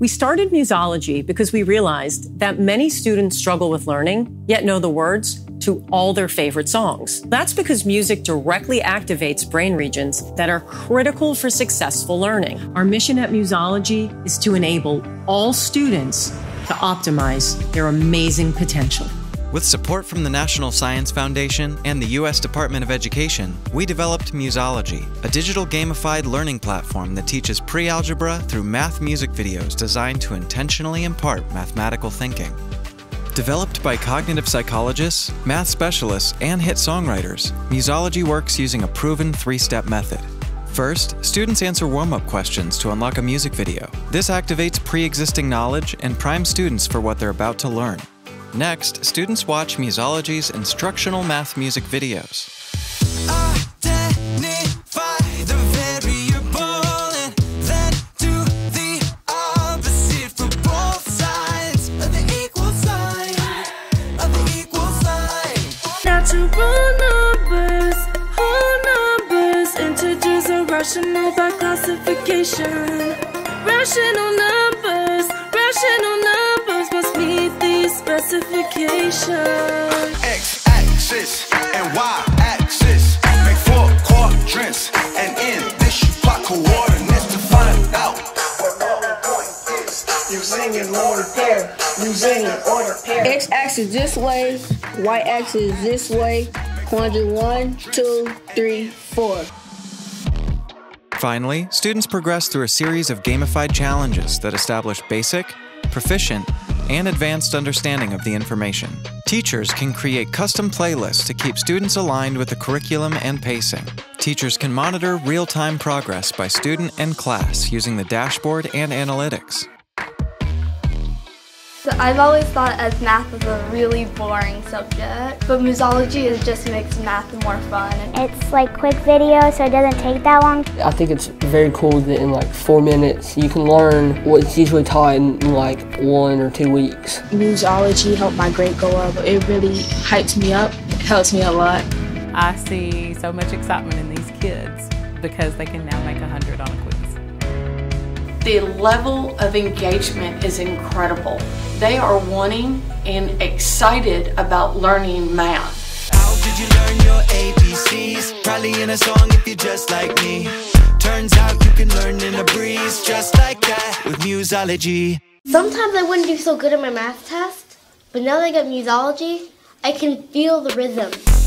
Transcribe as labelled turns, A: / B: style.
A: We started Muzology because we realized that many students struggle with learning, yet know the words to all their favorite songs. That's because music directly activates brain regions that are critical for successful learning. Our mission at Muzology is to enable all students to optimize their amazing potential.
B: With support from the National Science Foundation and the U.S. Department of Education, we developed Muzology, a digital gamified learning platform that teaches pre algebra through math music videos designed to intentionally impart mathematical thinking. Developed by cognitive psychologists, math specialists, and hit songwriters, Muzology works using a proven three step method. First, students answer warm up questions to unlock a music video. This activates pre existing knowledge and primes students for what they're about to learn. Next, students watch Muzology's instructional math music videos.
C: rational by classification. Rational these specifications.
D: X axis and Y axis make four quadrants, and in this you plot coordinates to find out. What all point is.
E: Using an order pair, using an order pair.
F: X axis this way, Y axis this way. Quadrant one, two, three, four.
B: Finally, students progress through a series of gamified challenges that establish basic, proficient, and advanced understanding of the information. Teachers can create custom playlists to keep students aligned with the curriculum and pacing. Teachers can monitor real time progress by student and class using the dashboard and analytics.
G: I've always thought as math was a really boring subject, but muzology is just makes math more fun.
H: It's like quick video, so it doesn't take that long.
I: I think it's very cool that in like four minutes you can learn what's usually taught in like one or two weeks.
J: Muzology helped my grade go up. It really hypes me up. It helps me a lot.
K: I see so much excitement in these kids because they can now make a 100 on a quiz.
L: The level of engagement is incredible. They are wanting and excited about learning math.
M: How did you learn your ABCs? Probably in a song if you're just like me. Turns out you can learn in a breeze, just like that with Muzology.
N: Sometimes I wouldn't do so good in my math test, but now that I got Muzology, I can feel the rhythm.